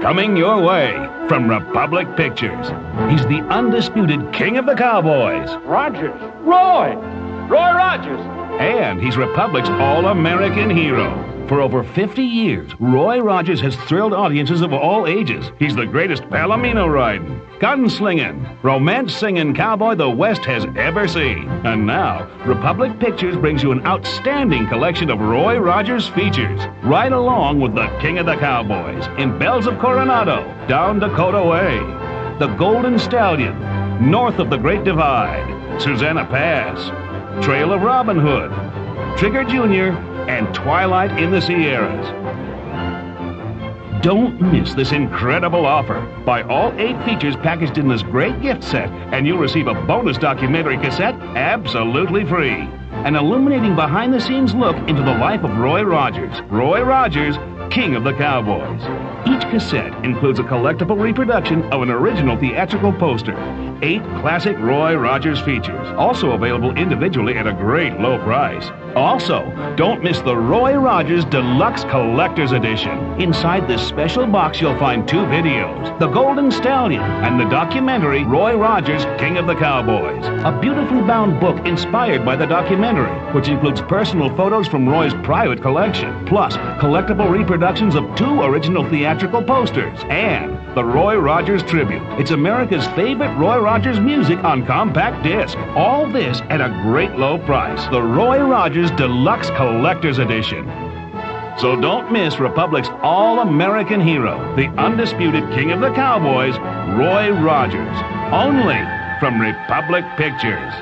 coming your way from Republic Pictures. He's the undisputed king of the cowboys. Rogers. Roy. Roy Rogers. And he's Republic's all American hero. For over 50 years, Roy Rogers has thrilled audiences of all ages. He's the greatest palomino riding, gunslinging, romance singing cowboy the West has ever seen. And now, Republic Pictures brings you an outstanding collection of Roy Rogers features, right along with the King of the Cowboys in Bells of Coronado, down Dakota Way, the Golden Stallion, north of the Great Divide, Susanna Pass, Trail of Robin Hood, Trigger Jr., and Twilight in the Sierras. Don't miss this incredible offer. Buy all eight features packaged in this great gift set, and you'll receive a bonus documentary cassette absolutely free. An illuminating behind the scenes look into the life of Roy Rogers. Roy Rogers, King of the Cowboys. Each cassette includes a collectible reproduction of an original theatrical poster. Eight classic Roy Rogers features, also available individually at a great low price. Also, don't miss the Roy Rogers Deluxe Collector's Edition. Inside this special box, you'll find two videos The Golden Stallion and the documentary Roy Rogers, King of the Cowboys. A beautifully bound book inspired by the documentary, which includes personal photos from Roy's private collection, plus collectible reproductions of two original theatrical posters, and the Roy Rogers Tribute. It's America's favorite Roy Rogers music on compact disc. All this at a great low price. The Roy Rogers Deluxe Collector's Edition. So don't miss Republic's all American hero, the undisputed king of the cowboys, Roy Rogers. Only from Republic Pictures.